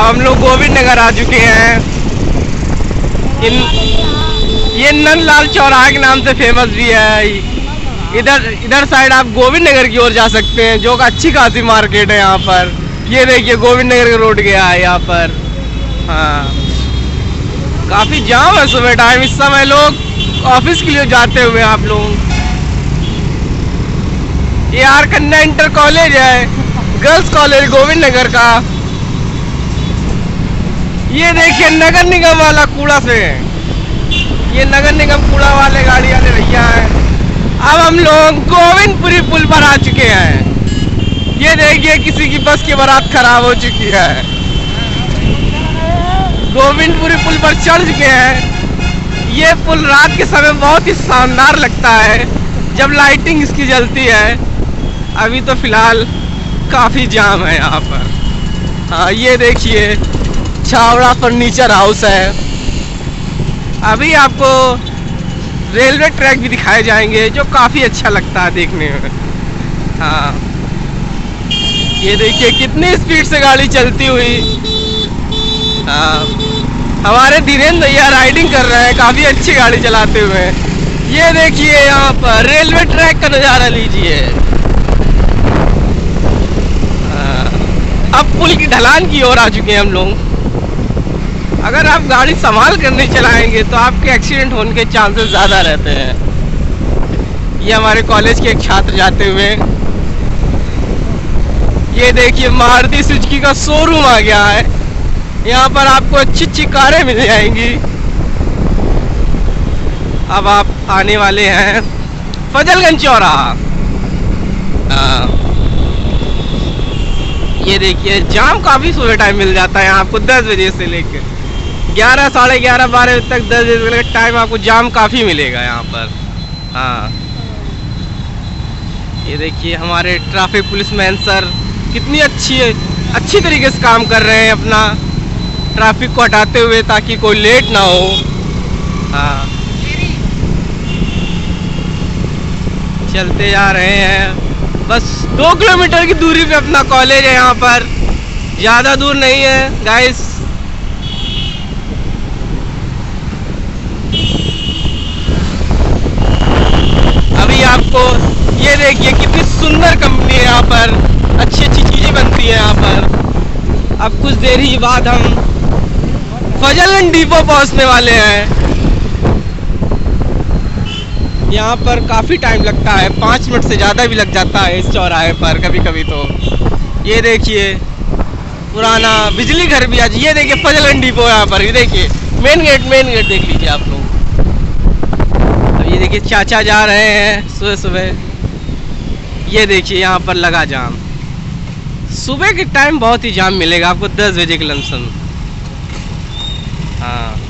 अब हम लोग गोविंद नगर आ चुके हैं। इन ये नंदलाल चौराहा के नाम से फ़ेमस भी है। इधर इधर साइड आप गोविंद नगर की ओर जा सकते हैं, जो अच्छी खासी मार्केट है यहाँ पर। ये देखिए, गोविंद नगर का रोड गया है यहाँ पर। हाँ। काफ़ी जाम है सुबह टाइम इस समय लोग ऑफ़िस के लिए जाते हुए आप लोग। ये आर कन्या इंटर कॉलेज है। गर्ल्स कॉलेज गोविंद नगर का। ये देखिए नगर निगम वाला कूड़ा से। ये नगर निगम कूड़ा वाले गाड़ी वाले भैया हैं। अब हम लोग गोविंदपुरी पुल पर आ चुके हैं। ये देखिए किसी की बस की बारात खराब हो चुकी है। गोविंदपुरी पुल पर चढ़ चुके हैं। ये पुल रात के समय बहुत ही शानदार लगता है, जब लाइटिंग इसकी जलती है। अभी तो फ़िलहाल काफ़ी जाम है यहाँ पर। हाँ ये देखिए। छावड़ा फर्नीचर हाउस है। अभी आपको रेलवे ट्रैक भी दिखाए जाएँगे, जो काफ़ी अच्छा लगता है देखने में। हाँ। ये देखिए, कितनी स्पीड से गाड़ी चलती हुई। हाँ। हमारे धीरेन्द्र भैया राइडिंग कर रहे हैं, काफ़ी अच्छी गाड़ी चलाते हुए। ये देखिए, यहाँ पर रेलवे ट्रैक का नज़ारा लीजिए। अब पुल की ढलान की ओर आ चुके हैं हम लोग। अगर आप गाड़ी संभाल कर नहीं चलाएँगे तो आपके एक्सीडेंट होने के चांसेस ज़्यादा रहते हैं। ये हमारे कॉलेज के एक छात्र जाते हुए। ये देखिए, मारुति सुजुकी का शोरूम आ गया है। यहाँ पर आपको अच्छी अच्छी कारें मिल जाएँगी। अब आप आने वाले हैं फजलगंज चौराहा। ये देखिए, जाम काफ़ी सुबह टाइम मिल जाता है यहाँ आपको 10 बजे से लेकर। ग्यारह, साढ़े ग्यारह, बारह बजे तक, दस बजे तक टाइम आपको जाम काफ़ी मिलेगा यहाँ पर। हाँ। ये देखिए, हमारे ट्रैफ़िक पुलिस मैन सर कितनी अच्छी है। अच्छी तरीके से काम कर रहे हैं अपना ट्रैफ़िक को हटाते हुए ताकि कोई लेट ना हो। हाँ। चलते जा रहे हैं। बस दो किलोमीटर की दूरी पे अपना कॉलेज है यहाँ पर। ज़्यादा दूर नहीं है गाइस अभी आपको ये देखिए कितनी सुंदर कंपनी है यहाँ पर। अच्छी अच्छी चीज़ें बनती है यहाँ पर। अब कुछ देर ही बाद हम फजलगंज डिपो पहुँचने वाले हैं। यहाँ पर काफ़ी टाइम लगता है। पाँच मिनट से ज़्यादा भी लग जाता है इस चौराहे पर कभी कभी तो। ये देखिए, पुराना बिजली घर भी आज, ये देखिए फजलन डिपो यहाँ पर। ये देखिए मेन गेट मेन गेट देख लीजिए आप लोग। अब ये देखिए, चाचा जा रहे हैं सुबह सुबह ये देखिए, यहाँ पर लगा जाम। सुबह के टाइम बहुत ही जाम मिलेगा, आपको दस बजे के लमसम हाँ।